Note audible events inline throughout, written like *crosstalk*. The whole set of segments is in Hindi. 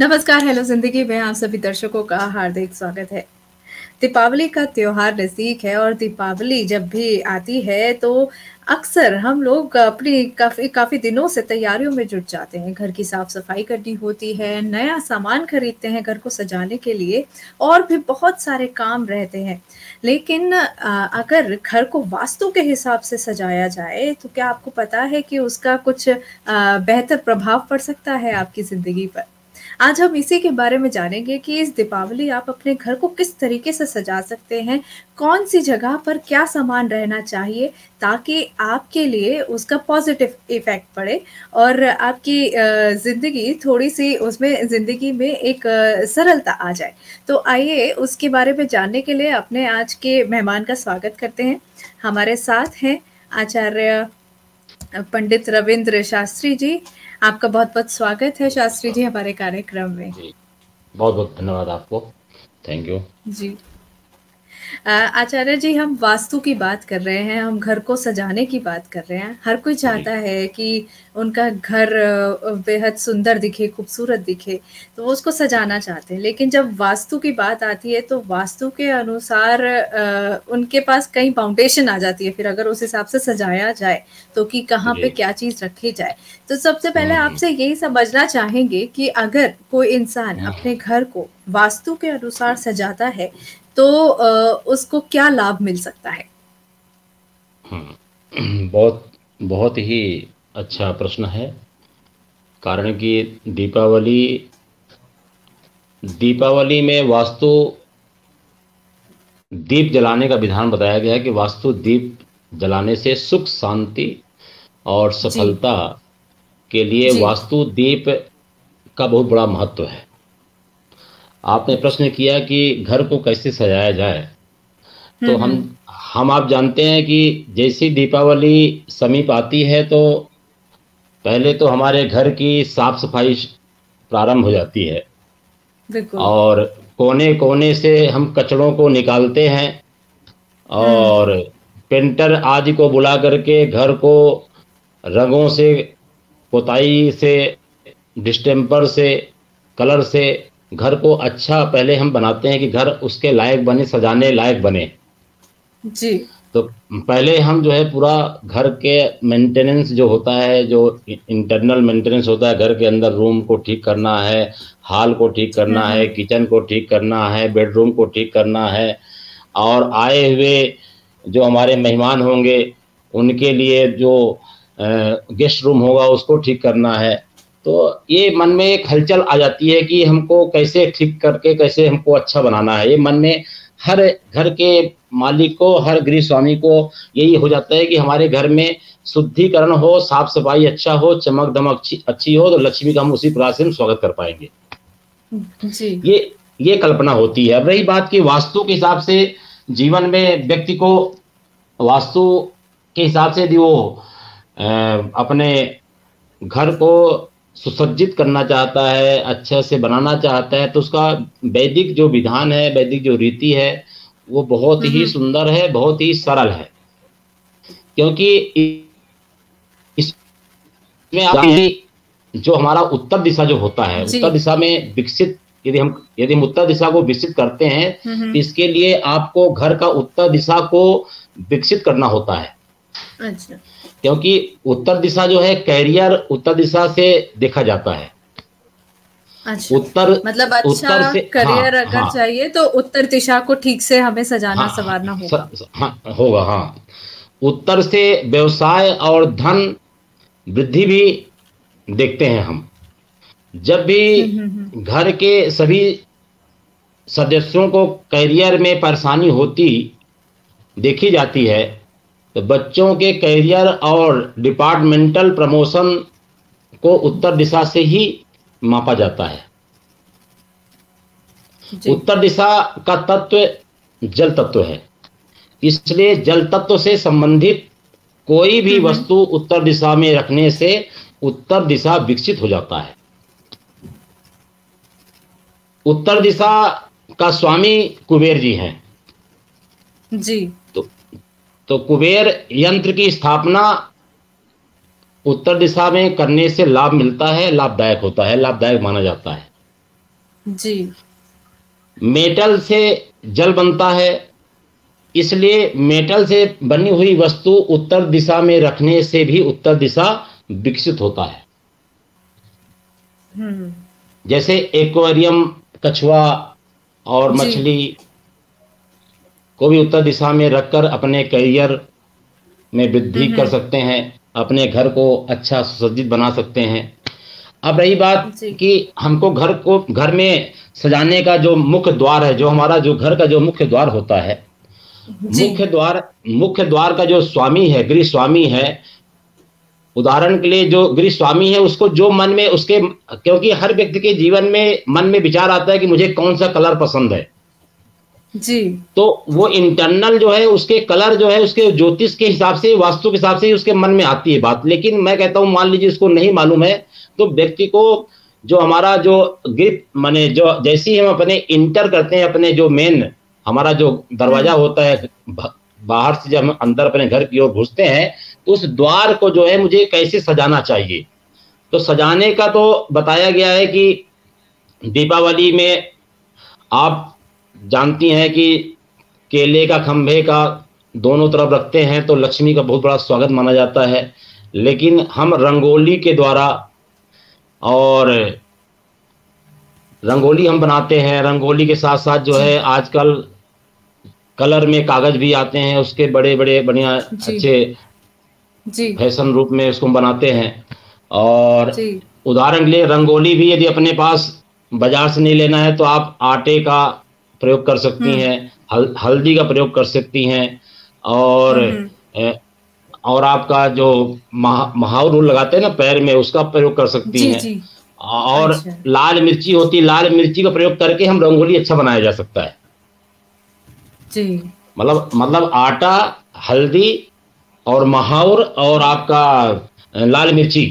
नमस्कार, हेलो ज़िंदगी। में आप सभी दर्शकों का हार्दिक स्वागत है। दीपावली का त्योहार नज़दीक है और दीपावली जब भी आती है तो अक्सर हम लोग अपनी काफ़ी काफ़ी दिनों से तैयारियों में जुट जाते हैं। घर की साफ़ सफ़ाई करनी होती है, नया सामान खरीदते हैं घर को सजाने के लिए, और भी बहुत सारे काम रहते हैं। लेकिन अगर घर को वास्तु के हिसाब से सजाया जाए तो क्या आपको पता है कि उसका कुछ बेहतर प्रभाव पड़ सकता है आपकी ज़िंदगी पर? आज हम इसी के बारे में जानेंगे कि इस दीपावली आप अपने घर को किस तरीके से सजा सकते हैं, कौन सी जगह पर क्या सामान रहना चाहिए ताकि आपके लिए उसका पॉजिटिव इफ़ेक्ट पड़े और आपकी ज़िंदगी थोड़ी सी उसमें, ज़िंदगी में एक सरलता आ जाए। तो आइए उसके बारे में जानने के लिए अपने आज के मेहमान का स्वागत करते हैं। हमारे साथ हैं आचार्य, पंडित रविंद्र शास्त्री जी आपका बहुत बहुत स्वागत है शास्त्री जी हमारे कार्यक्रम में। बहुत बहुत धन्यवाद आपको। थैंक यू जी। आचार्य जी हम वास्तु की बात कर रहे हैं हम घर को सजाने की बात कर रहे हैं। हर कोई चाहता है कि उनका घर बेहद सुंदर दिखे खूबसूरत दिखे तो वो उसको सजाना चाहते हैं। लेकिन जब वास्तु की बात आती है तो वास्तु के अनुसार उनके पास कई फाउंडेशन आ जाती है। फिर अगर उस हिसाब से सजाया जाए तो कि कहाँ पे क्या चीज़ रखी जाए। तो सबसे पहले हम्म। आपसे यही समझना चाहेंगे कि अगर कोई इंसान हम्म। अपने घर को वास्तु के अनुसार सजाता है तो उसको क्या लाभ मिल सकता है? हम्म, *clears throat* बहुत बहुत ही अच्छा प्रश्न है। कारण कि दीपावली दीपावली में वास्तु दीप जलाने का विधान बताया गया है कि वास्तु दीप जलाने से सुख शांति और सफलता के लिए वास्तु दीप का बहुत बड़ा महत्व है। आपने प्रश्न किया कि घर को कैसे सजाया जाए तो हम। हम आप जानते हैं कि जैसी दीपावली समीप आती है तो पहले तो हमारे घर की साफ़ सफ़ाई प्रारंभ हो जाती है और कोने कोने से हम कचड़ों को निकालते हैं और हम्म। पेंटर आदि को बुला करके घर को रंगों से पोताई से डिस्टेम्पर से कलर से घर को अच्छा पहले हम बनाते हैं कि घर उसके लायक बने सजाने लायक बने। जी। तो पहले हम जो है पूरा घर के मेंटेनेंस जो होता है जो इंटरनल मेंटेनेंस होता है घर के अंदर रूम को ठीक करना है हॉल को ठीक करना है किचन को ठीक करना है बेडरूम को ठीक करना है और आए हुए जो हमारे मेहमान होंगे उनके लिए जो गेस्ट रूम होगा उसको ठीक करना है। तो ये मन में एक हलचल आ जाती है कि हमको कैसे ठीक करके कैसे हमको अच्छा बनाना है। ये मन में हर घर के मालिक को हर गृह स्वामी को यही हो जाता है कि हमारे घर में शुद्धिकरण हो साफ़ सफ़ाई अच्छा हो चमक दमक अच्छी अच्छी हो तो लक्ष्मी का हम उसी प्रकार से हम स्वागत कर पाएँगे। जी। ये ये कल्पना होती है। अब रही बात की वास्तु के हिसाब से जीवन में व्यक्ति को वास्तु के हिसाब से यदि वो अपने घर को सुसज्जित करना चाहता है अच्छे से बनाना चाहता है तो उसका वैदिक जो विधान है वैदिक जो रीति है वो बहुत ही। सुंदर है बहुत ही सरल है। क्योंकि इसमें जो। हमारा उत्तर दिशा जो होता है उत्तर दिशा में विकसित यदि हम यदि हम उत्तर दिशा को विकसित करते हैं तो इसके लिए आपको घर का उत्तर दिशा को विकसित करना होता है। अच्छा। क्योंकि उत्तर दिशा जो है कैरियर उत्तर दिशा से देखा जाता है। अच्छा, उत्तर मतलब अच्छा उत्तर से करियर हाँ, अगर हाँ, चाहिए तो उत्तर दिशा को ठीक से हमें सजाना हाँ, संवारना होगा। हाँ, होगा हाँ। उत्तर से व्यवसाय और धन वृद्धि भी देखते हैं हम। जब भी हम्म, हम्म, हम्म। घर के सभी सदस्यों को करियर में परेशानी होती देखी जाती है तो बच्चों के करियर और डिपार्टमेंटल प्रमोशन को उत्तर दिशा से ही मापा जाता है। उत्तर दिशा का तत्व जल तत्व है। इसलिए जल तत्व से संबंधित कोई भी वस्तु उत्तर दिशा में रखने से उत्तर दिशा विकसित हो जाता है। उत्तर दिशा का स्वामी कुबेर जी हैं। जी। तो कुबेर यंत्र की स्थापना उत्तर दिशा में करने से लाभ मिलता है लाभदायक होता है लाभदायक माना जाता है। जी। मेटल से जल बनता है इसलिए मेटल से बनी हुई वस्तु उत्तर दिशा में रखने से भी उत्तर दिशा विकसित होता है। हम्म। जैसे एक्वेरियम कछुआ और मछली को भी उत्तर दिशा में रखकर अपने करियर में वृद्धि कर सकते हैं अपने घर को अच्छा सुसज्जित बना सकते हैं। अब रही बात। कि हमको घर को घर में सजाने का जो मुख्य द्वार है जो हमारा जो घर का जो मुख्य द्वार होता है मुख्य द्वार मुख्य द्वार का जो स्वामी है गृह स्वामी है उदाहरण के लिए जो गृह स्वामी है उसको जो मन में उसके क्योंकि हर व्यक्ति के जीवन में मन में विचार आता है कि मुझे कौन सा कलर पसंद है। जी। तो वो इंटरनल जो है उसके कलर जो है उसके ज्योतिष के हिसाब से वास्तु के हिसाब से ही उसके मन में आती है बात। लेकिन मैं कहता हूँ मान लीजिए उसको नहीं मालूम है तो व्यक्ति को जो हमारा जो ग्रिप माने जो जैसे ही हम अपने इंटर करते हैं अपने जो मेन हमारा जो दरवाज़ा होता है बाहर से जब हम अंदर अपने घर की ओर घुसते हैं तो उस द्वार को जो है मुझे कैसे सजाना चाहिए? तो सजाने का तो बताया गया है कि दीपावली में आप जानती हैं कि केले का खंभे का दोनों तरफ़ रखते हैं तो लक्ष्मी का बहुत बड़ा स्वागत माना जाता है। लेकिन हम रंगोली के द्वारा और रंगोली हम बनाते हैं। रंगोली के साथ साथ जो। है आजकल कलर में कागज़ भी आते हैं। उसके बड़े बड़े बढ़िया अच्छे जी। फ़ैशन रूप में उसको बनाते हैं। और उदाहरण के लिए रंगोली भी यदि अपने पास बाज़ार से नहीं लेना है तो आप आटे का प्रयोग कर सकती हैं हल, हल्दी का प्रयोग कर सकती हैं और हम्म। और आपका जो महा महावर लगाते हैं ना पैर में उसका प्रयोग कर सकती हैं। और अच्छा। लाल मिर्ची होती है लाल मिर्ची का प्रयोग करके हम रंगोली अच्छा बनाया जा सकता है। जी। मतलब मतलब आटा हल्दी और महावर और आपका लाल मिर्ची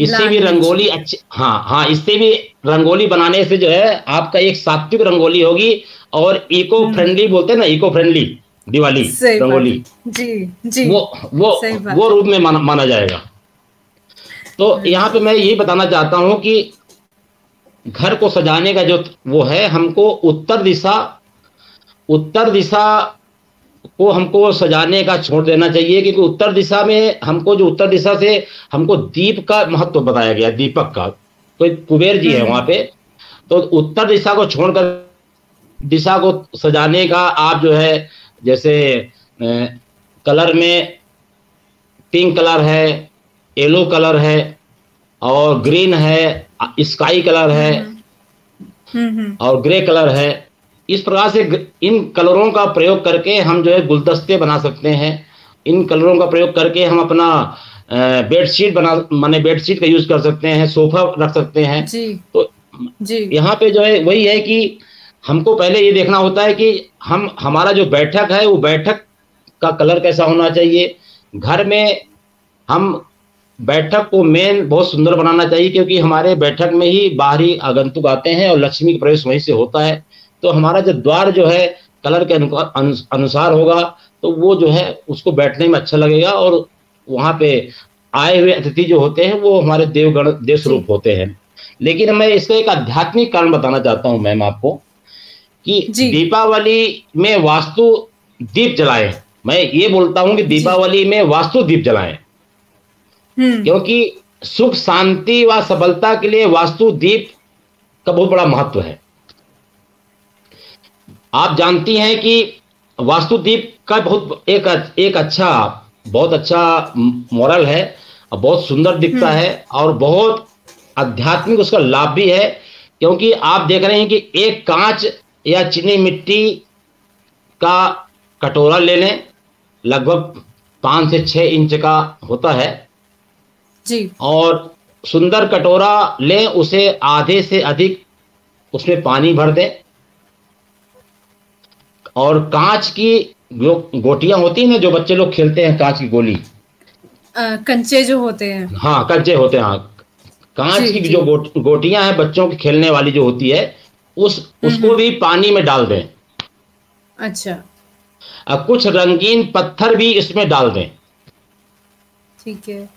इससे भी रंगोली अच्छी हाँ हाँ इससे भी रंगोली बनाने से जो है आपका एक सात्विक रंगोली होगी और इको फ्रेंडली बोलते हैं ना इको फ्रेंडली दिवाली रंगोली। जी जी। वो वो वो रूप में माना, माना जाएगा। तो यहाँ पे मैं यही बताना चाहता हूँ कि घर को सजाने का जो वो है हमको उत्तर दिशा उत्तर दिशा को हमको सजाने का छोड़ देना चाहिए क्योंकि उत्तर दिशा में हमको जो उत्तर दिशा से हमको दीप का महत्व बताया गया दीपक का। कोई कुबेर जी है हम्म। वहाँ पे तो उत्तर दिशा को छोड़कर दिशा को सजाने का आप जो है जैसे कलर में पिंक कलर है येलो कलर है और ग्रीन है स्काई कलर है हम्म। हम्म और ग्रे कलर है। इस प्रकार से इन कलरों का प्रयोग करके हम जो है गुलदस्ते बना सकते हैं। इन कलरों का प्रयोग करके हम अपना बेडशीट बना माने बेडशीट का यूज़ कर सकते हैं सोफा रख सकते हैं। जी। तो जी। यहाँ पे जो है वही है कि हमको पहले ये देखना होता है कि हम हमारा जो बैठक है वो बैठक का कलर कैसा होना चाहिए। घर में हम बैठक को मेन बहुत सुंदर बनाना चाहिए क्योंकि हमारे बैठक में ही बाहरी आगंतुक आते हैं और लक्ष्मी का प्रवेश वहीं से होता है। तो हमारा जो द्वार जो है कलर के अनु- अनुसार होगा तो वो जो है उसको बैठने में अच्छा लगेगा और वहाँ पे आए हुए अतिथि जो होते हैं वो हमारे देवगण देव स्वरूप होते हैं। लेकिन मैं इसका एक आध्यात्मिक कारण बताना चाहता हूँ मैम आपको कि दीपावली में वास्तु दीप जलाएँ। मैं ये बोलता हूँ कि दीपावली में वास्तु दीप जलाएँ। हम्म। क्योंकि सुख शांति व सफलता के लिए वास्तु दीप का बहुत बड़ा महत्व है। आप जानती हैं कि वास्तुदीप का बहुत एक एक अच्छा बहुत अच्छा मॉरल है और बहुत सुंदर दिखता है और बहुत आध्यात्मिक उसका लाभ भी है क्योंकि आप देख रहे हैं कि एक कांच या चीनी मिट्टी का कटोरा ले लें लगभग पाँच से छः इंच का होता है। जी। और सुंदर कटोरा लें उसे आधे से अधिक उसमें पानी भर दें। और कांच की जो गोटियाँ होती हैं ना जो बच्चे लोग खेलते हैं कांच की गोली। कंचे जो होते हैं। हाँ कंचे होते हैं हाँ। कांच की जो। गोट, गोटियाँ हैं बच्चों के खेलने वाली जो होती है उस उसको भी पानी में डाल दें। अच्छा। और कुछ रंगीन पत्थर भी इसमें डाल दें। ठीक है।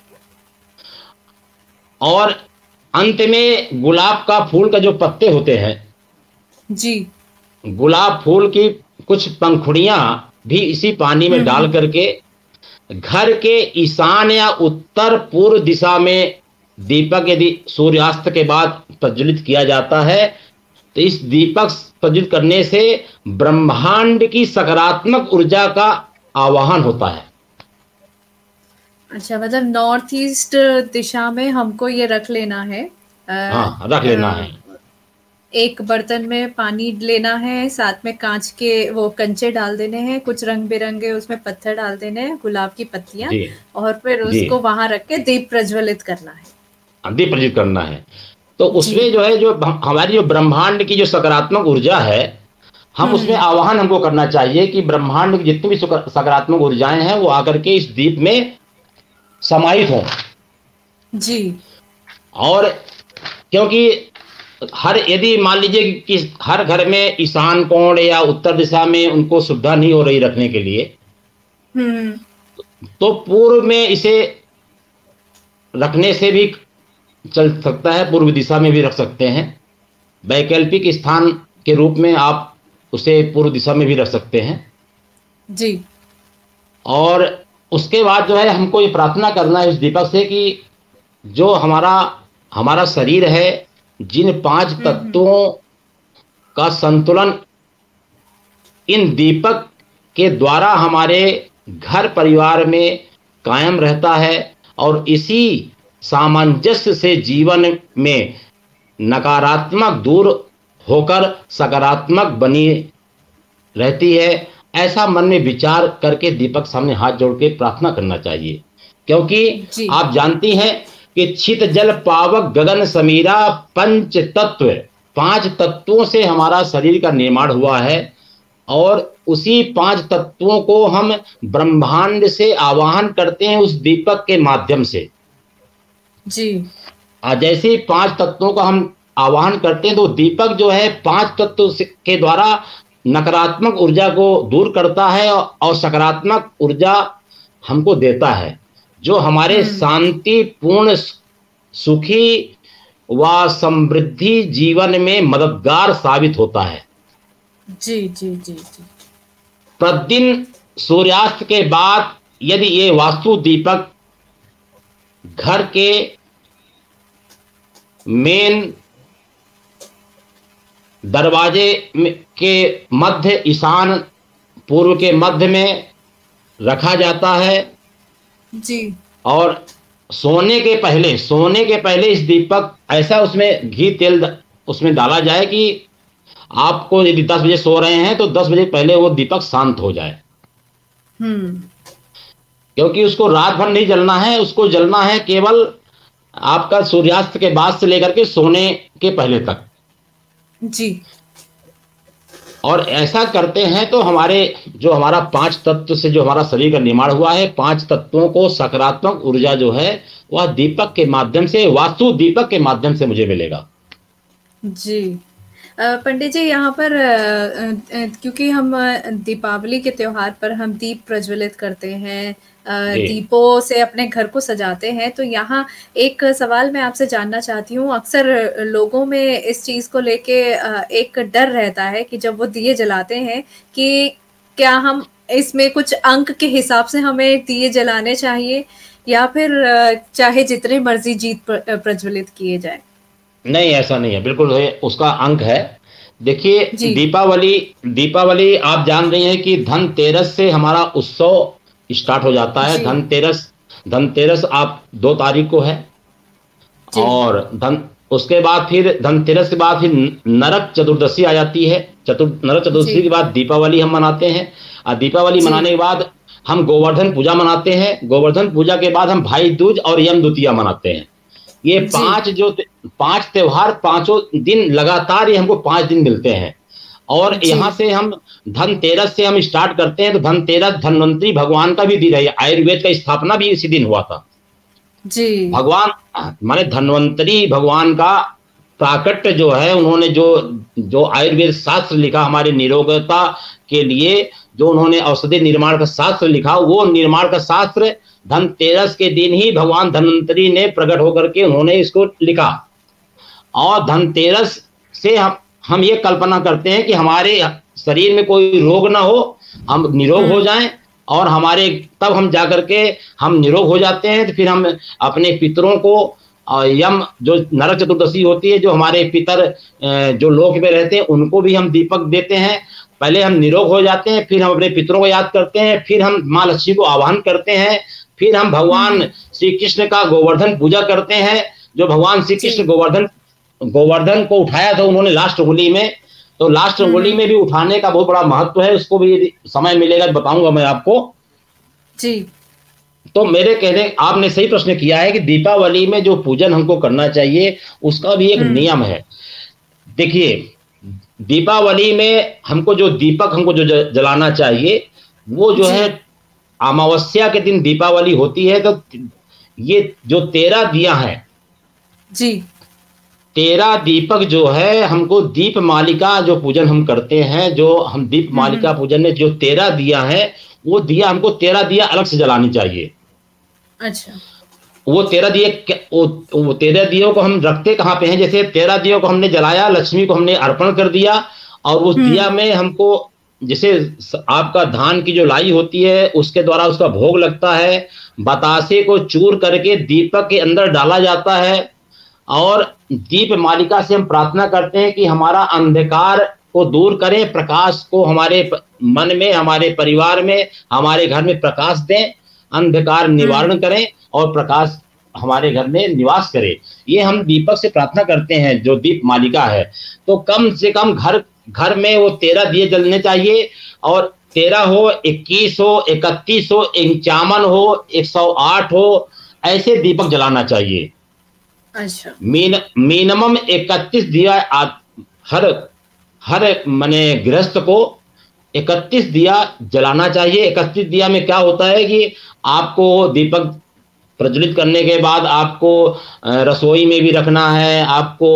और अंत में गुलाब का फूल का जो पत्ते होते हैं जी। गुलाब फूल की कुछ पंखुड़ियाँ भी इसी पानी में डाल। करके घर के ईशान या उत्तर पूर्व दिशा में दीपक यदि सूर्यास्त के बाद प्रज्वलित किया जाता है तो इस दीपक प्रज्वलित करने से ब्रह्मांड की सकारात्मक ऊर्जा का आवाहन होता है। अच्छा मतलब नॉर्थ ईस्ट दिशा में हमको ये रख लेना है। अ, हाँ रख लेना है। एक बर्तन में पानी लेना है साथ में कांच के वो कंचे डाल देने हैं कुछ रंग बिरंगे उसमें पत्थर डाल देने हैं गुलाब की पत्तियाँ और फिर उसको वहाँ रख के दीप प्रज्वलित करना है। दीप प्रज्वलित करना है। तो उसमें जो है जो हमारी जो ब्रह्मांड की जो सकारात्मक ऊर्जा है हम उसमें आवाहन हमको करना चाहिए कि ब्रह्मांड की जितनी भी सकारात्मक ऊर्जाएँ हैं वो आकर के इस दीप में समाहित हों। जी। और क्योंकि हर यदि मान लीजिए कि हर घर में ईशान कोण या उत्तर दिशा में उनको सुविधा नहीं हो रही रखने के लिए हम्म। तो पूर्व में इसे रखने से भी चल सकता है पूर्व दिशा में भी रख सकते हैं। वैकल्पिक स्थान के रूप में आप उसे पूर्व दिशा में भी रख सकते हैं। जी। और उसके बाद जो है हमको ये प्रार्थना करना है इस दीपक से कि जो हमारा हमारा शरीर है जिन पाँच तत्वों का संतुलन इन दीपक के द्वारा हमारे घर परिवार में कायम रहता है और इसी सामंजस्य से जीवन में नकारात्मक दूर होकर सकारात्मक बनी रहती है ऐसा मन में विचार करके दीपक सामने हाथ जोड़ के प्रार्थना करना चाहिए। क्योंकि आप जानती हैं कि छित जल पावक गगन समीरा पंच तत्व। पाँच तत्वों से हमारा शरीर का निर्माण हुआ है और उसी पाँच तत्वों को हम ब्रह्मांड से आवाहन करते हैं उस दीपक के माध्यम से। जी। जैसे ही पाँच तत्वों का हम आवाहन करते हैं तो दीपक जो है पाँच तत्व के द्वारा नकारात्मक ऊर्जा को दूर करता है और सकारात्मक ऊर्जा हमको देता है। जो हमारे शांतिपूर्ण सुखी व समृद्धि जीवन में मददगार साबित होता है। जी जी जी जी। प्रतिदिन सूर्यास्त के बाद यदि ये वास्तु दीपक घर के मेन दरवाजे के मध्य ईशान पूर्व के मध्य में रखा जाता है जी। और सोने के पहले सोने के पहले इस दीपक ऐसा उसमें घी तेल उसमें डाला जाए कि आपको यदि 10 बजे सो रहे हैं तो 10 बजे पहले वो दीपक शांत हो जाए। हम्म। क्योंकि उसको रात भर नहीं जलना है उसको जलना है केवल आपका सूर्यास्त के बाद से लेकर के सोने के पहले तक। जी। और ऐसा करते हैं तो हमारे, जो हमारा पाँच तत्व से जो हमारा शरीर का निर्माण हुआ है, पाँच तत्वों को सकारात्मक ऊर्जा जो है, वह दीपक के माध्यम से, वास्तु दीपक के माध्यम से मुझे मिलेगा। जी। पंडित जी यहाँ पर क्योंकि हम दीपावली के त्योहार पर हम दीप प्रज्वलित करते हैं दीपों से अपने घर को सजाते हैं तो यहाँ एक सवाल मैं आपसे जानना चाहती हूँ। अक्सर लोगों में इस चीज़ को लेके एक डर रहता है कि जब वो दिए जलाते हैं कि क्या हम इसमें कुछ अंक के हिसाब से हमें दिए जलाने चाहिए या फिर चाहे जितने मर्ज़ी जीत प्र- प्रज्वलित किए जाए। नहीं ऐसा नहीं है। बिल्कुल है उसका अंक है। देखिए दीपावली दीपावली आप जान रही हैं कि धनतेरस से हमारा उत्सव स्टार्ट हो जाता है। धनतेरस धनतेरस आप दो तारीख को है। और धन उसके बाद फिर धनतेरस के बाद फिर नरक चतुर्दशी आ जाती है। चतुर नरक चतुर्दशी के बाद दीपावली हम मनाते हैं। और दीपावली मनाने के बाद हम गोवर्धन पूजा मनाते हैं। गोवर्धन पूजा के बाद हम भाई दूज और यम द्वितीया मनाते हैं। ये पाँच जो पाँच त्योहार पाँचों दिन लगातार ये हमको पाँच दिन मिलते हैं। और। यहाँ से हम धनतेरस से हम स्टार्ट करते हैं तो धनतेरस धनवंतरी भगवान का भी दिन है। आयुर्वेद का स्थापना भी इसी दिन हुआ था। जी। भगवान माने धनवंतरी भगवान का प्राकट्य जो है उन्होंने जो जो आयुर्वेद शास्त्र लिखा हमारे निरोगता के लिए जो उन्होंने औषधि निर्माण का शास्त्र लिखा वो निर्माण का शास्त्र धनतेरस के दिन ही भगवान धनवंतरी ने प्रकट होकर के उन्होंने इसको लिखा। और धनतेरस से हम हम ये कल्पना करते हैं कि हमारे शरीर में कोई रोग ना हो हम निरोग हो जाएँ और हमारे तब हम जा करके हम निरोग हो जाते हैं तो फिर हम अपने पितरों को यम जो नरक चतुर्दशी होती है जो हमारे पितर जो लोक में रहते हैं उनको भी हम दीपक देते हैं पहले हम निरोग हो जाते हैं फिर हम अपने पितरों को याद करते हैं फिर हम माँ लक्ष्मी को आह्वान करते हैं फिर हम भगवान हम्म। श्री कृष्ण का गोवर्धन पूजा करते हैं जो भगवान श्री कृष्ण गोवर्धन गोवर्धन को उठाया था उन्होंने लास्ट होली में तो लास्ट रंगोली हम्म। में भी उठाने का बहुत बड़ा महत्व है उसको भी समय मिलेगा बताऊँगा मैं आपको जी तो मेरे कहने आपने सही प्रश्न किया है कि दीपावली में जो पूजन हमको करना चाहिए उसका भी एक हम्म। नियम है देखिए दीपावली में हमको जो दीपक हमको जो जलाना चाहिए वो जो। है अमावस्या के दिन दीपावली होती है तो ये जो तेरह दिया है। जी। तेरह दीपक जो है हमको दीप मालिका जो पूजन हम करते हैं जो हम दीप हम्म, मालिका। पूजन में जो तेरह दिया है वो दिया हमको तेरह दिया अलग से जलानी चाहिए। अच्छा। वो तेरह दिए वो, तेरह दियो को हम रखते कहाँ पे हैं जैसे तेरह दियो को हमने जलाया लक्ष्मी को हमने अर्पण कर दिया और उस हम्म। दिया में हमको जैसे आपका धान की जो लाई होती है उसके द्वारा उसका भोग लगता है बतासे को चूर करके दीपक के अंदर डाला जाता है और दीप मालिका से हम प्रार्थना करते हैं कि हमारा अंधकार को दूर करें प्रकाश को हमारे मन में हमारे परिवार में हमारे घर में प्रकाश दें अंधकार हम्म। निवारण करें और प्रकाश हमारे घर में निवास करे। ये हम दीपक से प्रार्थना करते हैं जो दीप मालिका है। तो कम से कम घर घर में वो तेरह दिए जलने चाहिए और तेरह हो इक्कीस हो इकतीस हो इक्यावन हो एक सौ आठ हो ऐसे दीपक जलाना चाहिए। अच्छा। मीन मिनिमम इकतीस दिया हर हर मने गृहस्थ को इकतीस दिया जलाना चाहिए। इकतीस दिया में क्या होता है कि आपको दीपक प्रज्वलित करने के बाद आपको रसोई में भी रखना है आपको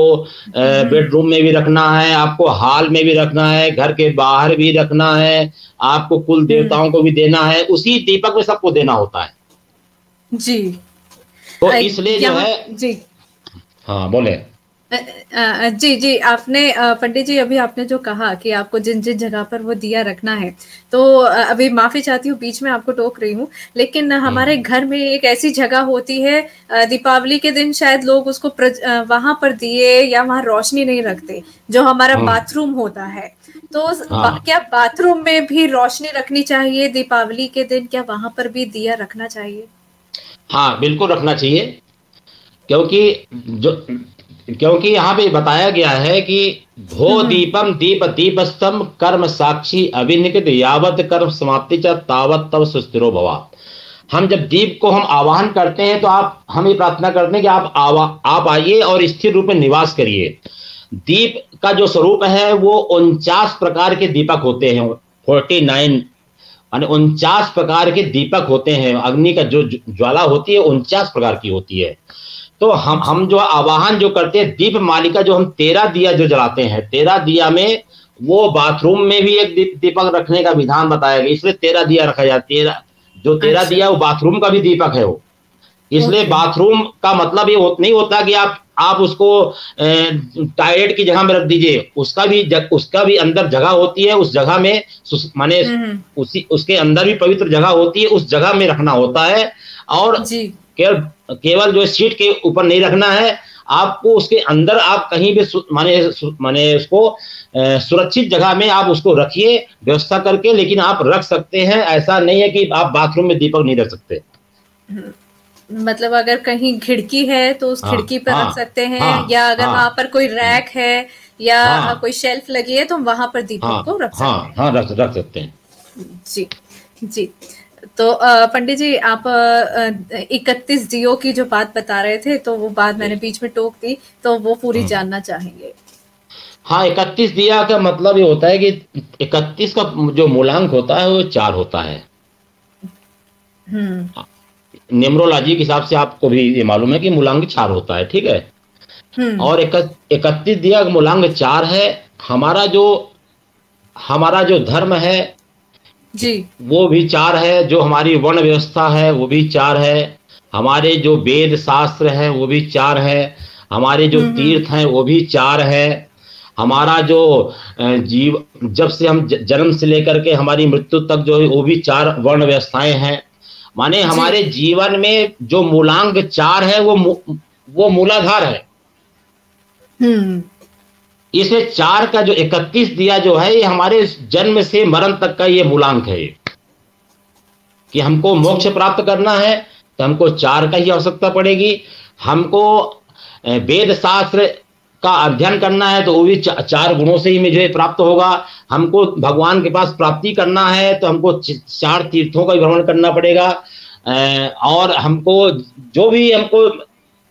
बेडरूम में भी रखना है आपको हॉल में भी रखना है घर के बाहर भी रखना है आपको कुल हम्म। देवताओं को भी देना है उसी दीपक में सबको देना होता है। जी। तो इसलिए जो है जी। हाँ बोले। जी जी आपने पंडित जी अभी आपने जो कहा कि आपको जिन जिन जगह पर वो दिया रखना है तो अभी माफ़ी चाहती हूँ बीच में आपको टोक रही हूँ लेकिन हमारे हम्म। घर में एक ऐसी जगह होती है दीपावली के दिन शायद लोग उसको वहाँ पर दिए या वहाँ रोशनी नहीं रखते जो हमारा हाँ। बाथरूम होता है तो हाँ। क्या बाथरूम में भी रोशनी रखनी चाहिए दीपावली के दिन क्या वहाँ पर भी दिया रखना चाहिए हाँ बिल्कुल रखना चाहिए क्योंकि जो क्योंकि यहाँ पे बताया गया है कि भो हम्म। दीपम दीप दीप स्तंभ कर्म साक्षी अभिनिकित यावत कर्म समाप्ति च तावत तब सुस्थिरो भवा। हम जब दीप को हम आवाहन करते हैं तो आप हम ये प्रार्थना करते हैं कि आप आवा आप आइए और स्थिर रूप में निवास करिए। दीप का जो स्वरूप है वो उनचास प्रकार के दीपक होते हैं फोर्टी नाइन यानी उनचास प्रकार के दीपक होते हैं। अग्नि का जो ज्वाला होती है उनचास प्रकार की होती है। तो हम हम जो आवाहन जो करते हैं दीप मालिका जो हम तेरा दिया जो जलाते हैं तेरह दिया में वो बाथरूम में भी एक दीप, दीपक रखने का विधान बताया गया। इसलिए तेरह दिया रखा जाए तेरह जो तेरह अच्छा। दिया वो बाथरूम का भी दीपक है वो। इसलिए बाथरूम का मतलब ये हो, नहीं होता कि आप आप उसको टॉयलेट की जगह में रख दीजिए। उसका भी जग, उसका भी अंदर जगह होती है उस जगह में माने हम्म। उसी उसके अंदर भी पवित्र जगह होती है उस जगह में रखना होता है। और केवल केवल जो सीट के ऊपर नहीं रखना है आपको उसके अंदर आप कहीं भी माने माने उसको सुरक्षित जगह में आप उसको रखिए व्यवस्था करके लेकिन आप रख सकते हैं ऐसा नहीं है कि आप बाथरूम में दीपक नहीं रख सकते। मतलब अगर कहीं खिड़की है तो उस हाँ, खिड़की पर हाँ, रख सकते हैं हाँ, या अगर हाँ, वहाँ पर कोई रैक है या हाँ, कोई शेल्फ लगी है तो वहाँ पर दीपक हाँ, को रख हाँ, सकते हैं। हाँ, रख, रख सकते हैं। जी जी। तो पंडित जी आप इकतीस दियो की जो बात बता रहे थे तो वो बात मैंने बीच में टोक दी तो वो पूरी हम्म। जानना चाहेंगे हाँ इकतीस दिया का मतलब ये होता है कि इकतीस का जो मूलांक होता है वो चार होता है हम्म। हाँ, के हिसाब से आपको भी ये मालूम है कि मूलांक चार होता है ठीक है हम्म। और इकतीस दिया मूलांक चार है हमारा जो हमारा जो धर्म है जी। वो भी चार है जो हमारी वर्ण व्यवस्था है वो भी चार है। हमारे जो वेद शास्त्र है वो भी चार है। हमारे जो हम्म, हम्म। तीर्थ हैं वो भी चार है। हमारा जो जीव जब से हम जन्म से लेकर के हमारी मृत्यु तक जो है वो भी चार वर्ण व्यवस्थाएँ हैं। माने हमारे जीवन में जो मूलांक चार है वो वो मूलाधार है। इसमें चार का जो इकतीस दिया जो है, ये हमारे जन्म से मरण तक का ये मूलांक है। कि हमको मोक्ष प्राप्त करना है तो हमको चार का ही आवश्यकता पड़ेगी। हमको वेद शास्त्र का अध्ययन करना है तो वो भी चार गुणों से ही मुझे प्राप्त होगा। हमको भगवान के पास प्राप्ति करना है तो हमको चार तीर्थों का भ्रमण करना पड़ेगा। और हमको, जो भी हमको,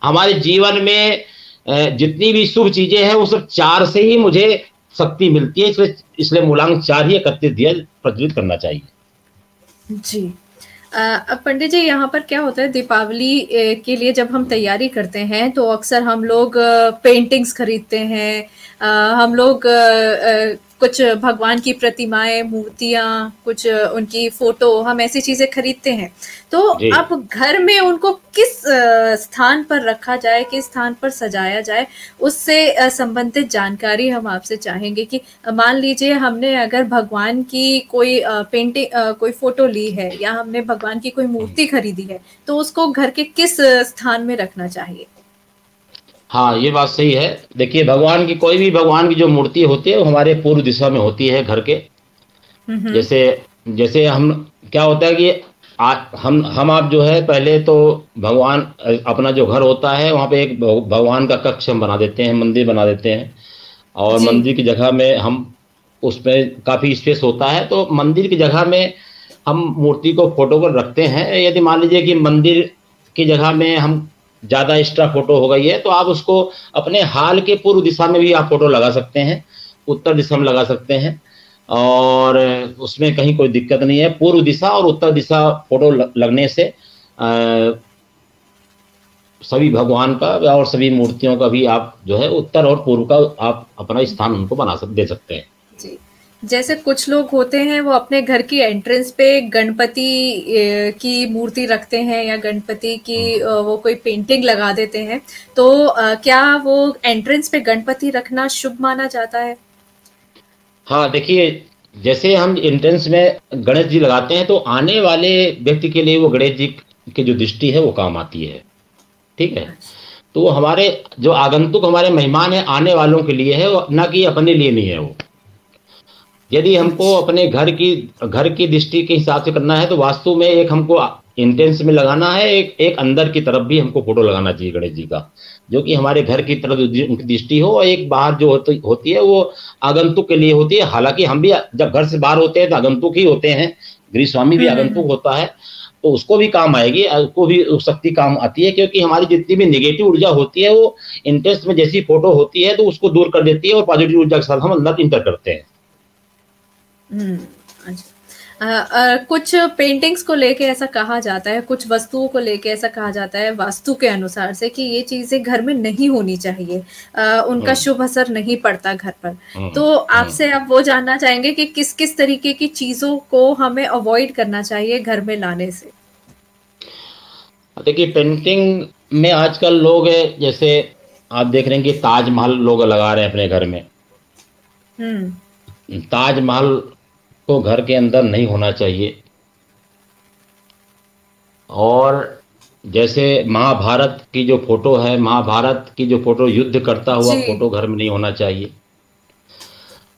हमारे जीवन में जितनी भी शुभ चीज़ें हैं, वो सब चार से ही मुझे शक्ति मिलती है, इसलिए इसलिए मूलांक चार ही एकत्रित दिया प्रज्वलित करना चाहिए। जी। अब पंडित जी, यहाँ पर क्या होता है, दीपावली के लिए जब हम तैयारी करते हैं तो अक्सर हम लोग पेंटिंग्स खरीदते हैं हम लोग कुछ भगवान की प्रतिमाएँ मूर्तियाँ कुछ उनकी फ़ोटो हम ऐसी चीज़ें खरीदते हैं। तो अब घर में उनको किस स्थान पर रखा जाए किस स्थान पर सजाया जाए उससे संबंधित जानकारी हम आपसे चाहेंगे कि मान लीजिए हमने अगर भगवान की कोई पेंटिंग कोई फ़ोटो ली है या हमने भगवान की कोई मूर्ति खरीदी है तो उसको घर के किस स्थान में रखना चाहिए? हाँ ये बात सही है। देखिए भगवान की कोई भी भगवान की जो मूर्ति होती है वो हमारे पूर्व दिशा में होती है घर के। जैसे जैसे हम क्या होता है कि आ, हम हम आप जो है पहले तो भगवान अपना जो घर होता है वहाँ पे एक भगवान का कक्ष हम बना देते हैं मंदिर बना देते हैं। और मंदिर की जगह में हम उसमें काफ़ी स्पेस होता है तो मंदिर की जगह में हम मूर्ति को फ़ोटो पर रखते हैं। यदि मान लीजिए कि मंदिर की जगह में हम ज़्यादा एक्स्ट्रा फ़ोटो हो गई है तो आप उसको अपने हाल के पूर्व दिशा में भी आप फ़ोटो लगा सकते हैं उत्तर दिशा में लगा सकते हैं और उसमें कहीं कोई दिक्कत नहीं है। पूर्व दिशा और उत्तर दिशा फ़ोटो लगने से आ, सभी भगवान का और सभी मूर्तियों का भी आप जो है उत्तर और पूर्व का आप अपना स्थान उनको बना सकते दे सकते हैं। जी। जैसे कुछ लोग होते हैं वो अपने घर की एंट्रेंस पे गणपति की मूर्ति रखते हैं या गणपति की हाँ। वो कोई पेंटिंग लगा देते हैं तो क्या वो एंट्रेंस पे गणपति रखना शुभ माना जाता है? हाँ देखिए जैसे हम एंट्रेंस में गणेश जी लगाते हैं तो आने वाले व्यक्ति के लिए वो गणेश जी की जो दृष्टि है वो काम आती है। ठीक है? तो हमारे जो आगंतुक हमारे मेहमान है आने वालों के लिए है ना कि अपने लिए नहीं है वो। यदि हमको अपने घर की घर की दृष्टि के हिसाब से करना है तो वास्तु में एक हमको इंटेंस में लगाना है एक एक अंदर की तरफ़ भी हमको फ़ोटो लगाना चाहिए गणेश जी का जो कि हमारे घर की तरफ़ उनकी दृष्टि हो और एक बाहर जो होती होती है वो आगंतुक के लिए होती है। हालाँकि हम भी जब घर से बाहर होते हैं तो आगंतुक ही होते हैं। गृह स्वामी भी हम्म, हम्म, आगंतुक हम्म। होता है तो उसको भी काम आएगी उसको भी शक्ति काम आती है क्योंकि हमारी जितनी भी निगेटिव ऊर्जा होती है वो इंटरेस्ट में जैसी फ़ोटो होती है तो उसको दूर कर देती है और पॉजिटिव ऊर्जा के साथ हम अंदर इंटर करते हैं। हम्म, अच्छा। कुछ पेंटिंग्स को लेके ऐसा कहा जाता है कुछ वस्तुओं को लेके ऐसा कहा जाता है वास्तु के अनुसार से कि ये चीज़ें घर में नहीं होनी चाहिए। आ, उनका हम्म। शुभ असर नहीं पड़ता घर पर। हम्म, तो आपसे आप वो जानना चाहेंगे कि किस किस तरीके की चीज़ों को हमें अवॉइड करना चाहिए घर में लाने से? देखिए पेंटिंग में आजकल लोग जैसे आप देख रहे हैं कि ताजमहल लोग लगा रहे हैं अपने घर में। ताजमहल को घर के अंदर नहीं होना चाहिए। और जैसे महाभारत की जो फ़ोटो है महाभारत की जो फ़ोटो युद्ध करता हुआ फ़ोटो घर में नहीं होना चाहिए।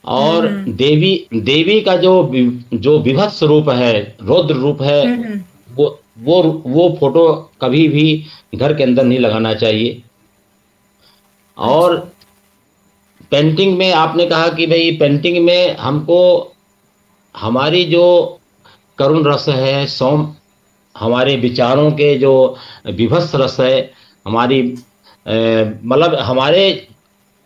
और हम्म, हम्म। देवी देवी का जो जो विभत्स रूप है रौद्र रूप है हम्म, वो वो वो फ़ोटो कभी भी घर के अंदर नहीं लगाना चाहिए। और पेंटिंग में आपने कहा कि भाई पेंटिंग में हमको हमारी जो करुण रस है सौम हमारे विचारों के जो विभत्स रस है हमारी मतलब हमारे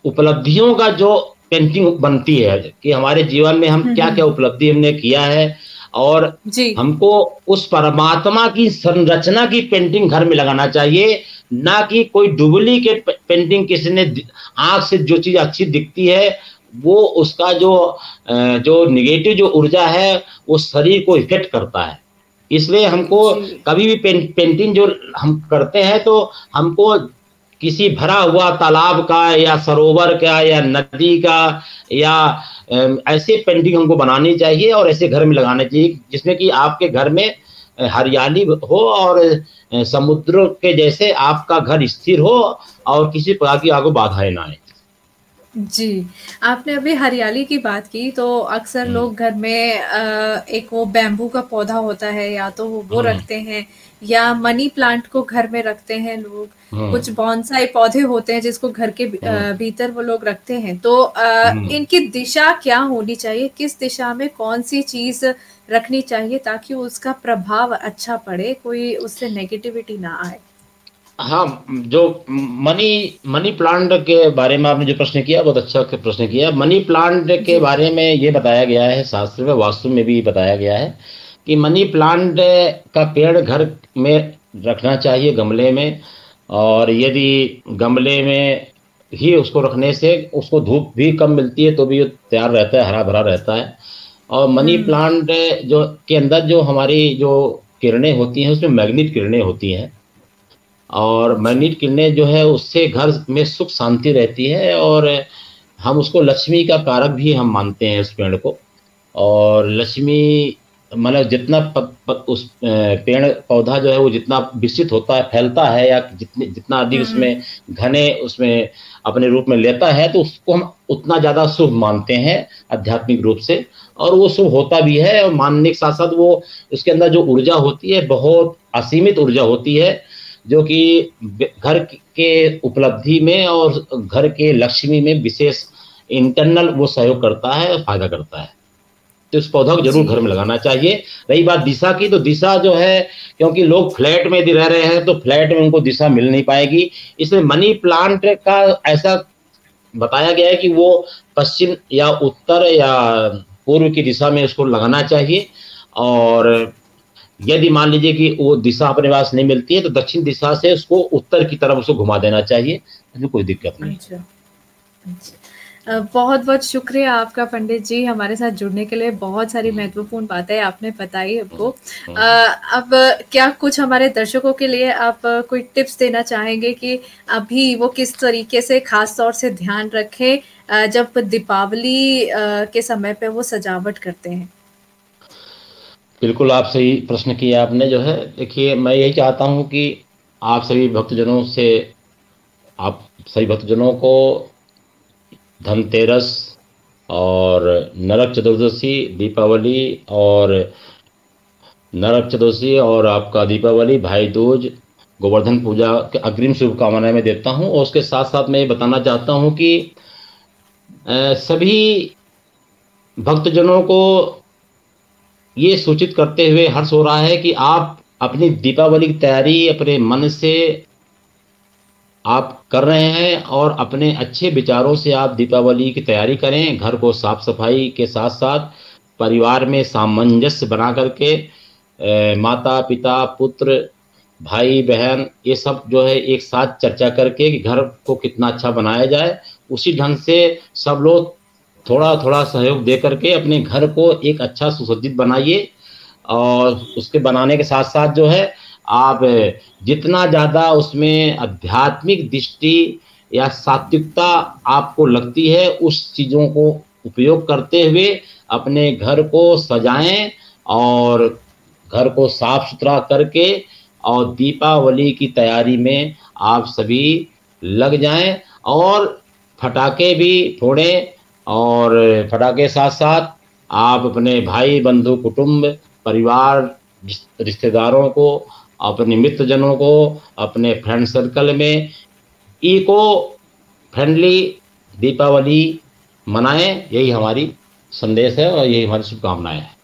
उपलब्धियों का जो पेंटिंग बनती है कि हमारे जीवन में हम क्या क्या उपलब्धि हमने किया है और हमको उस परमात्मा की संरचना की पेंटिंग घर में लगाना चाहिए ना कि कोई डुप्लीकेट पेंटिंग किसी ने आँख से जो चीज़ अच्छी दिखती है वो उसका जो जो निगेटिव जो ऊर्जा है वो शरीर को इफ़ेक्ट करता है। इसलिए हमको कभी भी पें, पेंटिंग जो हम करते हैं तो हमको किसी भरा हुआ तालाब का या सरोवर का या नदी का या ऐसे पेंटिंग हमको बनानी चाहिए और ऐसे घर में लगाना चाहिए जिसमें कि आपके घर में हरियाली हो और समुद्र के जैसे आपका घर स्थिर हो और किसी प्रकार की आपको बाधाएँ ना आए। जी, आपने अभी हरियाली की बात की तो अक्सर लोग घर में एक वो बैम्बू का पौधा होता है या तो वो रखते हैं या मनी प्लांट को घर में रखते हैं लोग, कुछ बॉन्साई पौधे होते हैं जिसको घर के भीतर वो लोग रखते हैं। तो इनकी दिशा क्या होनी चाहिए? किस दिशा में कौन-सी चीज़ रखनी चाहिए ताकि उसका प्रभाव अच्छा पड़े, कोई उससे नेगेटिविटी ना आए? हाँ, जो मनी मनी प्लांट के बारे में आपने जो प्रश्न किया बहुत अच्छा प्रश्न किया। मनी प्लांट के बारे में ये बताया गया है शास्त्र में, वास्तु में भी बताया गया है कि मनी प्लांट का पेड़ घर में रखना चाहिए गमले में और यदि गमले में ही उसको रखने से उसको धूप भी कम मिलती है तो भी तैयार रहता है, हरा-भरा रहता है। और मनी प्लांट जो के अंदर जो हमारी जो किरणें होती हैं उसमें मैग्नेट किरणें होती हैं। और मैग्नेट किरणें जो है उससे घर में सुख शांति रहती है और हम उसको लक्ष्मी का कारक भी हम मानते हैं उस पेड़ को। और लक्ष्मी मतलब जितना प, प, उस पेड़ पौधा जो है वो जितना विकसित होता है फैलता है या जितने जितना अधिक उसमें घने उसमें अपने रूप में लेता है तो उसको हम उतना ज़्यादा शुभ मानते हैं आध्यात्मिक रूप से। और वो शुभ होता भी है और मानने के साथ साथ वो उसके अंदर जो ऊर्जा होती है बहुत असीमित ऊर्जा होती है जो कि घर के उपलब्धि में और घर के लक्ष्मी में विशेष इंटरनल वो सहयोग करता है और फ़ायदा करता है। तो इस पौधा को ज़रूर घर में लगाना चाहिए। रही बात दिशा की तो दिशा जो है क्योंकि लोग फ्लैट में रह रहे हैं तो फ्लैट में उनको दिशा मिल नहीं पाएगी। इसलिए मनी प्लांट का ऐसा बताया गया है कि वो पश्चिम या उत्तर या पूर्व की दिशा में उसको लगाना चाहिए। और यदि मान लीजिए कि वो दिशा अपने पास नहीं मिलती है तो दक्षिण दिशा से उसको उत्तर की तरफ़ उसको घुमा देना चाहिए इसमें कोई दिक्कत नहीं अच्छा, अच्छा। बहुत बहुत शुक्रिया आपका पंडित जी हमारे साथ जुड़ने के लिए बहुत सारी हम्म। महत्वपूर्ण बातें आपने बताई हमको हम्म, हम्म। अब क्या कुछ हमारे दर्शकों के लिए आप कोई टिप्स देना चाहेंगे कि अभी वो किस तरीके से खास तौर से ध्यान रखें जब दीपावली के समय पे वो सजावट करते हैं बिल्कुल आप सही प्रश्न किया आपने, जो है, देखिए, मैं यही चाहता हूँ कि आप सभी भक्तजनों से, आप सभी भक्तजनों को धनतेरस और नरक चतुर्दशी, दीपावली और नरक चतुर्दशी और आपका दीपावली, भाई दूज, गोवर्धन पूजा के अग्रिम शुभकामनाएँ मैं देता हूँ। और उसके साथ साथ मैं ये बताना चाहता हूँ कि सभी भक्तजनों को ये सूचित करते हुए हर्ष हो रहा है कि आप अपनी दीपावली की तैयारी अपने मन से आप कर रहे हैं और अपने अच्छे विचारों से आप दीपावली की तैयारी करें। घर को साफ़ सफ़ाई के साथ साथ परिवार में सामंजस्य बना करके माता, पिता, पुत्र, भाई, बहन, ये सब जो है एक साथ चर्चा करके कि घर को कितना अच्छा बनाया जाए। उसी ढंग से सब लोग थोड़ा थोड़ा सहयोग दे करके अपने घर को एक अच्छा सुसज्जित बनाइए और उसके बनाने के साथ साथ जो है, आप जितना ज़्यादा उसमें आध्यात्मिक दृष्टि या सात्विकता आपको लगती है, उस चीज़ों को उपयोग करते हुए अपने घर को सजाएँ और घर को साफ़ सुथरा करके और दीपावली की तैयारी में आप सभी लग जाएँ और फटाके भी फोड़ें और फटा के साथ साथ आप अपने भाई, बंधु, कुटुंब, परिवार, रिश्तेदारों को, अपने मित्रजनों को, अपने फ्रेंड सर्कल में इको फ्रेंडली दीपावली मनाएँ। यही हमारी संदेश है और यही हमारी शुभकामनाएँ हैं।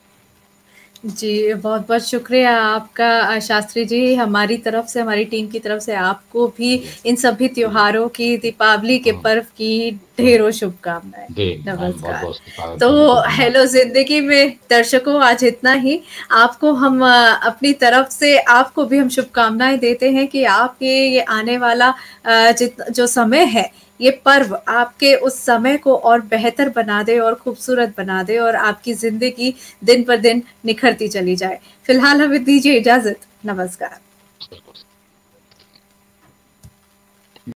जी, बहुत-बहुत शुक्रिया आपका शास्त्री जी, हमारी तरफ़ से, हमारी टीम की तरफ़ से आपको भी इन सभी त्योहारों की, दीपावली के हाँ। पर्व की ढेरों शुभकामनाएँ नमस्कार। तो हेलो ज़िंदगी में दर्शकों आज इतना ही। आपको हम अपनी तरफ़ से आपको भी हम शुभकामनाएँ देते हैं कि आपके ये आने वाला जित जो समय है ये पर्व आपके उस समय को और बेहतर बना दे और खूबसूरत बना दे और आपकी ज़िंदगी दिन पर दिन निखरती चली जाए। फ़िलहाल हमें दीजिए इजाज़त। नमस्कार।